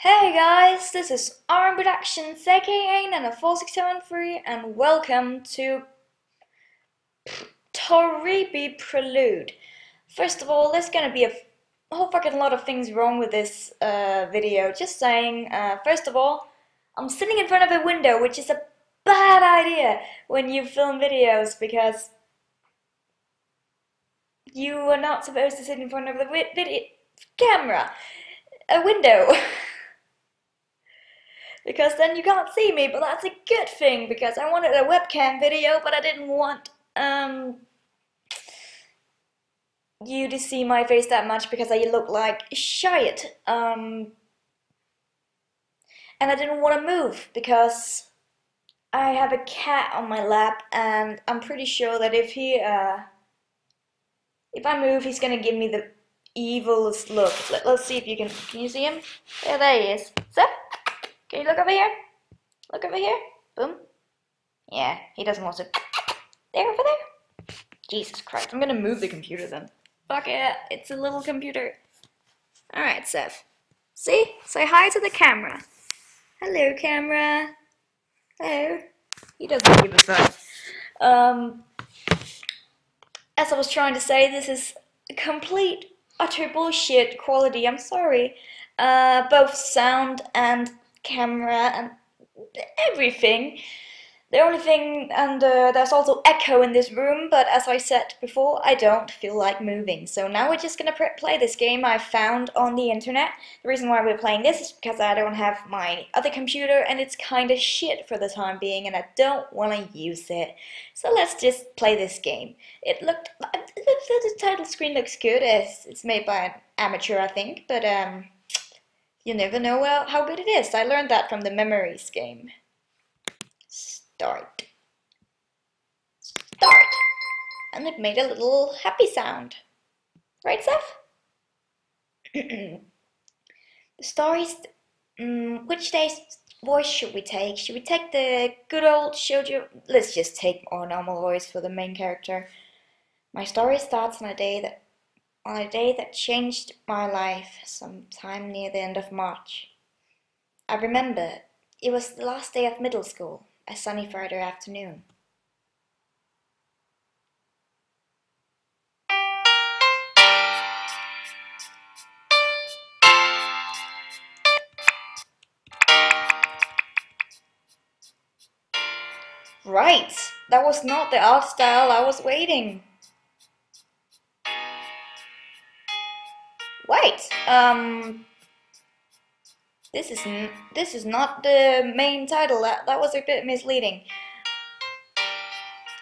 Hey guys, this is RM Productions, aka Nanna4673, and welcome to Toribi Prelude. First of all, there's gonna be a whole fucking lot of things wrong with this uh, video. Just saying, uh, first of all, I'm sitting in front of a window, which is a bad idea when you film videos because you are not supposed to sit in front of the video camera, a window. because then you can't see me, but that's a good thing because I wanted a webcam video, but I didn't want um you to see my face that much because I look like shit. Um, and I didn't want to move because I have a cat on my lap, and I'm pretty sure that if he uh, if I move, he's gonna give me the evilest look. Let, us see if you can. Can you see him? There, there he is. So, can you look over here? Look over here. Boom. Yeah, he doesn't want to. There, over there. Jesus Christ! I'm gonna move the computer then. Fuck it, it's a little computer. Alright, Seth. See? Say hi to the camera. Hello, camera. Hello. He doesn't give a fuck. Um, as I was trying to say, this is complete, utter bullshit quality. I'm sorry. Uh, both sound and camera and everything. The only thing, and uh, there's also echo in this room, but as I said before, I don't feel like moving. So now we're just gonna play this game I found on the internet. The reason why we're playing this is because I don't have my other computer and it's kinda shit for the time being and I don't wanna use it. So let's just play this game. It looked, the title screen looks good, it's, it's made by an amateur I think, but um, you never know how good it is. I learned that from the Memories game start. Start. And it made a little happy sound. Right, Seth? the stories, um, which day's voice should we take? Should we take the good old shoujo? Let's just take our normal voice for the main character. My story starts on a day that on a day that changed my life sometime near the end of March. I remember it was the last day of middle school a sunny Friday afternoon. Right, that was not the art style I was waiting. Um, this is this is not the main title. That that was a bit misleading.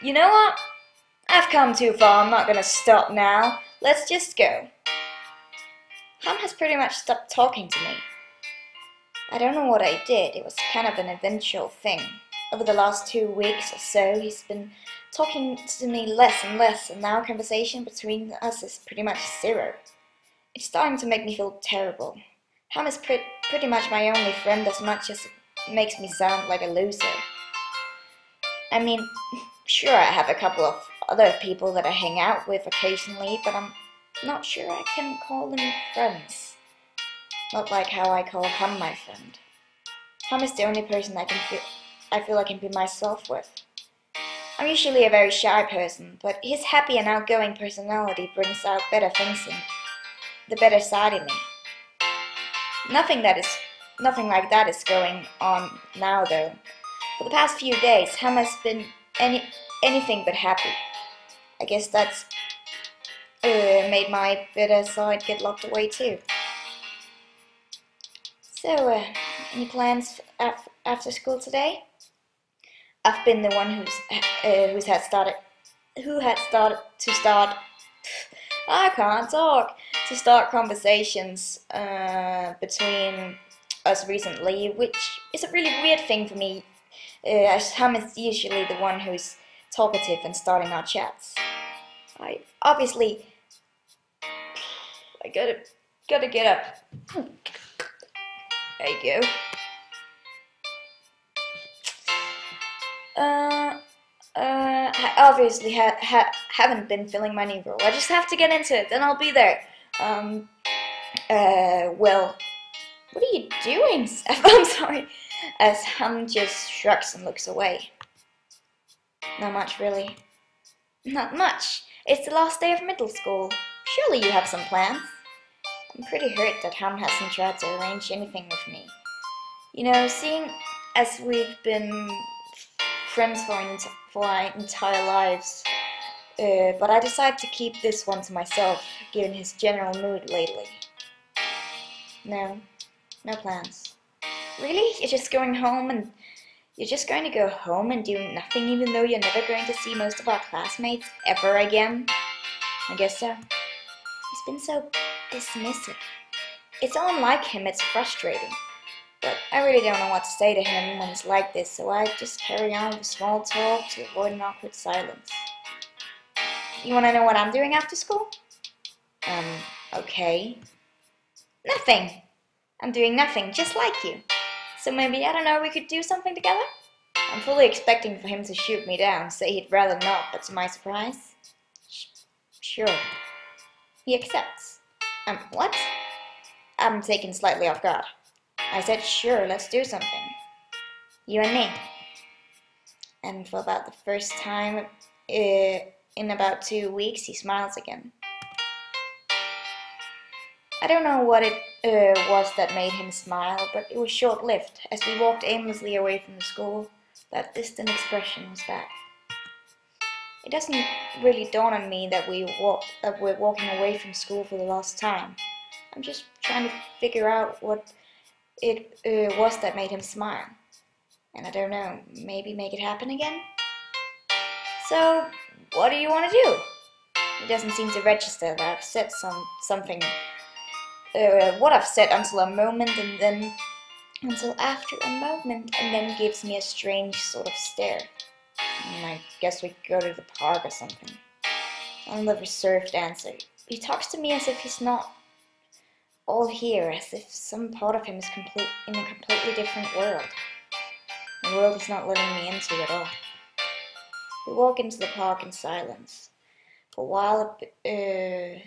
You know what? I've come too far. I'm not gonna stop now. Let's just go. Ham has pretty much stopped talking to me. I don't know what I did. It was kind of an eventual thing. Over the last two weeks or so, he's been talking to me less and less, and now conversation between us is pretty much zero. It's starting to make me feel terrible. Ham is pre pretty much my only friend as much as it makes me sound like a loser. I mean, sure I have a couple of other people that I hang out with occasionally, but I'm not sure I can call them friends. Not like how I call Ham my friend. Ham is the only person I can feel I feel I can be myself with. I'm usually a very shy person, but his happy and outgoing personality brings out better things in the better side in me. Nothing that is nothing like that is going on now though. For the past few days, Ham has been any anything but happy. I guess that's uh, made my better side get locked away too. So, uh, any plans af after school today? I've been the one who's uh, who's had started who had started to start. I can't talk to start conversations uh, between us recently, which is a really weird thing for me, uh, as Ham is usually the one who's talkative and starting our chats. I obviously I gotta gotta get up. There you go. Uh, uh, I obviously ha ha haven't been filling my new role. I just have to get into it, then I'll be there. Um, uh, well, What are you doing, Seth? I'm sorry. As Hum just shrugs and looks away. Not much, really. Not much. It's the last day of middle school. Surely you have some plans. I'm pretty hurt that Ham hasn't tried to arrange anything with me. You know, seeing as we've been friends for, for our entire lives, uh, but I decided to keep this one to myself, given his general mood lately. No, no plans. Really? You're just going home and you're just going to go home and do nothing even though you're never going to see most of our classmates ever again? I guess so. He's been so dismissive. It's unlike him, it's frustrating. But I really don't know what to say to him when he's like this, so I just carry on with small talk to avoid an awkward silence. You want to know what I'm doing after school? Um, okay. Nothing. I'm doing nothing, just like you. So maybe, I don't know, we could do something together? I'm fully expecting for him to shoot me down, say he'd rather not, but to my surprise, sh sure. He accepts. Um, what? I'm taken slightly off guard. I said, sure, let's do something. You and me. And for about the first time, uh, in about two weeks, he smiles again. I don't know what it uh, was that made him smile, but it was short-lived. As we walked aimlessly away from the school, that distant expression was back. It doesn't really dawn on me that we walk that we're walking away from school for the last time. I'm just trying to figure out what it uh, was that made him smile. And I don't know, maybe make it happen again? So, what do you want to do? It doesn't seem to register that I've said some something, uh, what I've said until a moment and then, until after a moment and then gives me a strange sort of stare. And I guess we could go to the park or something. On the reserved answer. He talks to me as if he's not all here, as if some part of him is complete in a completely different world. A world he's not letting me into at all. We walk into the park in silence. For a while, uh,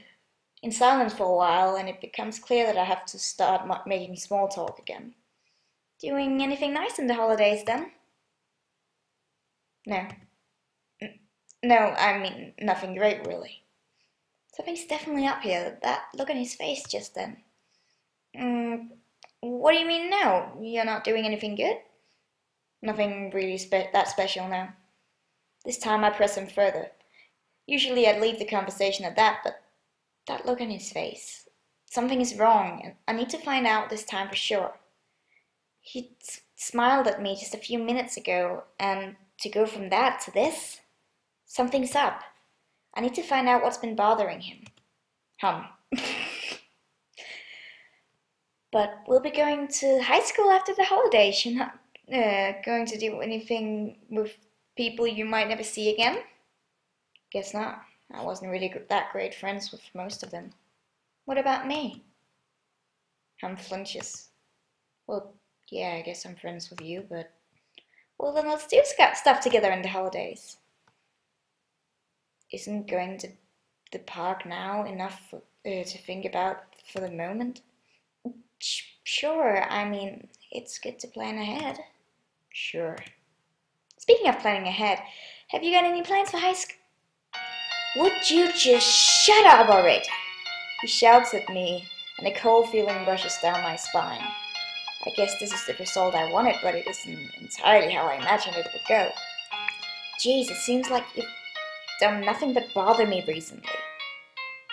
in silence for a while, and it becomes clear that I have to start making small talk again. Doing anything nice in the holidays then? No. no, I mean, nothing great really. Something's definitely up here. That look on his face just then. Mm, what do you mean no? You're not doing anything good? Nothing really spe that special now. This time I press him further. Usually I'd leave the conversation at that, but that look on his face. Something is wrong, and I need to find out this time for sure. He smiled at me just a few minutes ago, and to go from that to this, something's up. I need to find out what's been bothering him. Hum. but we'll be going to high school after the holidays. You're not uh, going to do anything with people you might never see again? Guess not. I wasn't really that great friends with most of them. What about me? Hum flinches. Well, yeah, I guess I'm friends with you, but... Well, then let's do stuff together in the holidays. Isn't going to the park now enough uh, to think about for the moment? Sure, I mean, it's good to plan ahead. Sure. Speaking of planning ahead, have you got any plans for high school? Would you just shut up already? He shouts at me, and a cold feeling rushes down my spine. I guess this is the result I wanted, but it isn't entirely how I imagined it would go. Jeez, it seems like you've done nothing but bother me recently.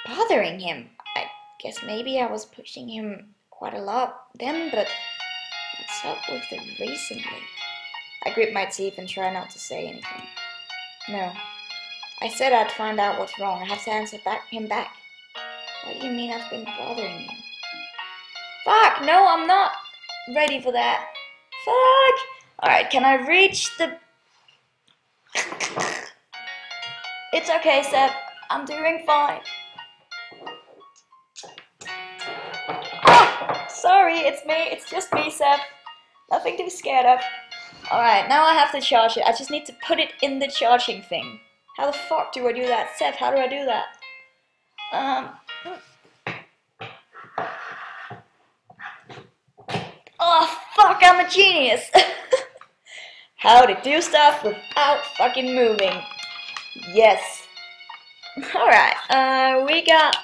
Bothering him? I guess maybe I was pushing him quite a lot then, but what's up with the recently? I grit my teeth and try not to say anything. No. I said I'd find out what's wrong. I have to answer back him back. What do you mean I've been bothering you? Fuck, no, I'm not ready for that. Fuck! Alright, can I reach the... it's okay, Seth. I'm doing fine. Ah! Sorry, it's me. It's just me, Seth. Nothing to be scared of. Alright, now I have to charge it. I just need to put it in the charging thing. How the fuck do I do that? Seth, how do I do that? Um... Oh, fuck, I'm a genius! How to do stuff without fucking moving. Yes. Alright, uh, we got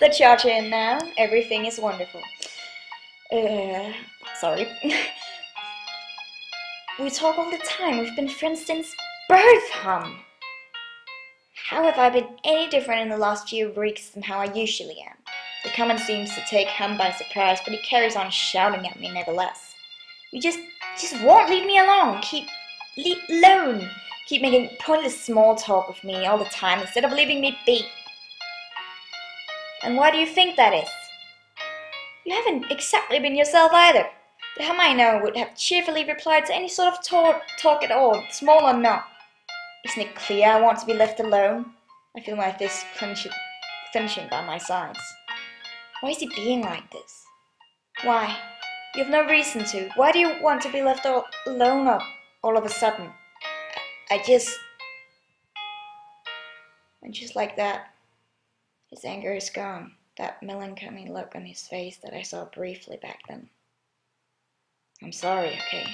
the charge in now. Everything is wonderful. Uh, sorry. we talk all the time. We've been friends since birth, hum. How have I been any different in the last few weeks than how I usually am? The comment seems to take Hum by surprise, but he carries on shouting at me nevertheless. You just, just won't leave me alone. Keep, leave alone. Keep making pointless small talk with me all the time instead of leaving me be. And why do you think that is? You haven't exactly been yourself either. The Hum would have cheerfully replied to any sort of talk, talk at all, small or not. Isn't it clear I want to be left alone? I feel my fists clenching, clenching by my sides. Why is he being like this? Why? You have no reason to. Why do you want to be left all alone all, all of a sudden? I, I just... And just like that, his anger is gone. That melancholy look on his face that I saw briefly back then. I'm sorry, okay?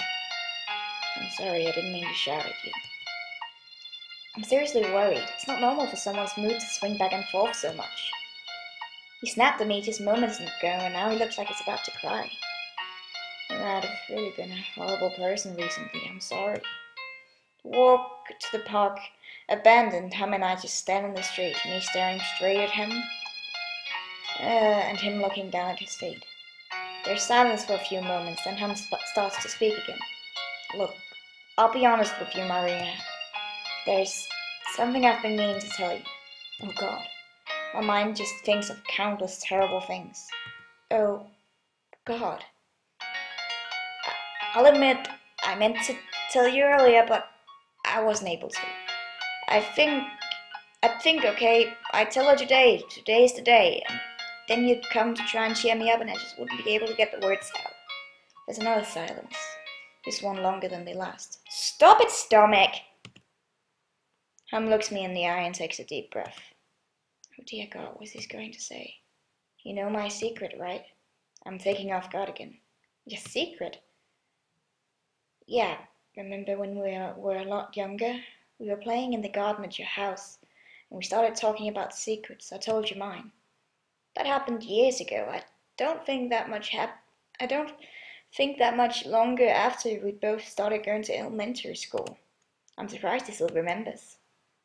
I'm sorry, I didn't mean to shout at you. I'm seriously worried. It's not normal for someone's mood to swing back and forth so much. He snapped at me just moments ago, and now he looks like he's about to cry. I've really been a horrible person recently. I'm sorry. Walk to the park, abandoned. him and I just stand in the street, me staring straight at him, uh, and him looking down at his feet. There's silence for a few moments, then Hum starts to speak again. Look, I'll be honest with you, Maria. There's something I've been meaning to tell you. Oh God. My mind just thinks of countless terrible things. Oh God. I'll admit, I meant to tell you earlier, but I wasn't able to. I think, I think, okay, I tell her today, today's the day, then you'd come to try and cheer me up and I just wouldn't be able to get the words out. There's another silence, this one longer than the last. Stop it, stomach! Hum looks me in the eye and takes a deep breath. Oh dear God, what's he going to say? You know my secret, right? I'm taking off guard again. Your secret? Yeah, remember when we were a lot younger? We were playing in the garden at your house, and we started talking about secrets. I told you mine. That happened years ago. I don't think that much hap- I don't think that much longer after we both started going to elementary school. I'm surprised he still remembers.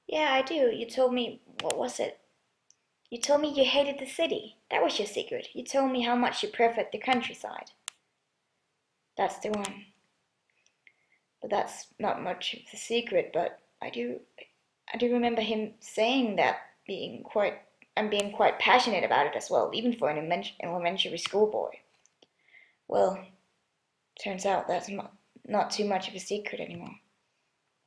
Yeah, I do. You told me, what was it? You told me you hated the city. That was your secret. You told me how much you preferred the countryside. That's the one. But that's not much of the secret, but I do I do remember him saying that being quite and being quite passionate about it as well, even for an elementary school boy. Well, turns out that's not, not too much of a secret anymore.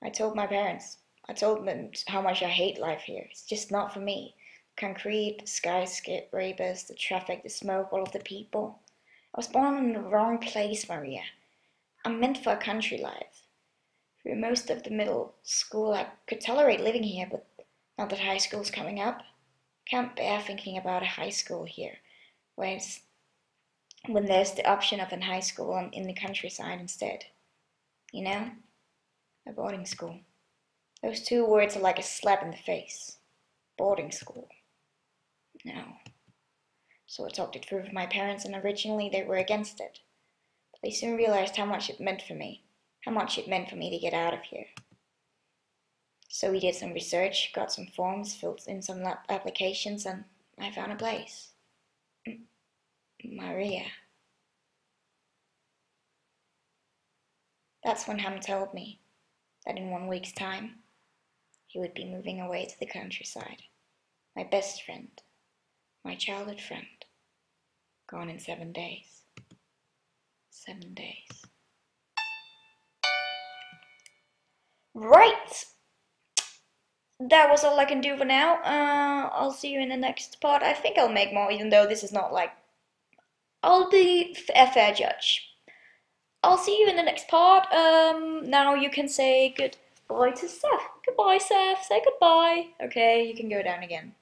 I told my parents. I told them how much I hate life here. It's just not for me. Concrete, the skyscrapers, the traffic, the smoke, all of the people. I was born in the wrong place, Maria. I'm meant for a country life. Through most of the middle school, I could tolerate living here, but now that high school's coming up, can't bear thinking about a high school here, when, when there's the option of a high school in the countryside instead. You know? A boarding school. Those two words are like a slap in the face. Boarding school. No. So I talked it through with my parents, and originally they were against it. But they soon realized how much it meant for me, how much it meant for me to get out of here. So we did some research, got some forms, filled in some applications, and I found a place. Maria. That's when Ham told me that in one week's time, he would be moving away to the countryside. My best friend, my childhood friend, gone in seven days. Seven days. Right! That was all I can do for now. Uh, I'll see you in the next part. I think I'll make more, even though this is not like... I'll be a fair judge. I'll see you in the next part. Um, now you can say Goodbye to Seth. Goodbye, Seth. Say goodbye. Okay, you can go down again.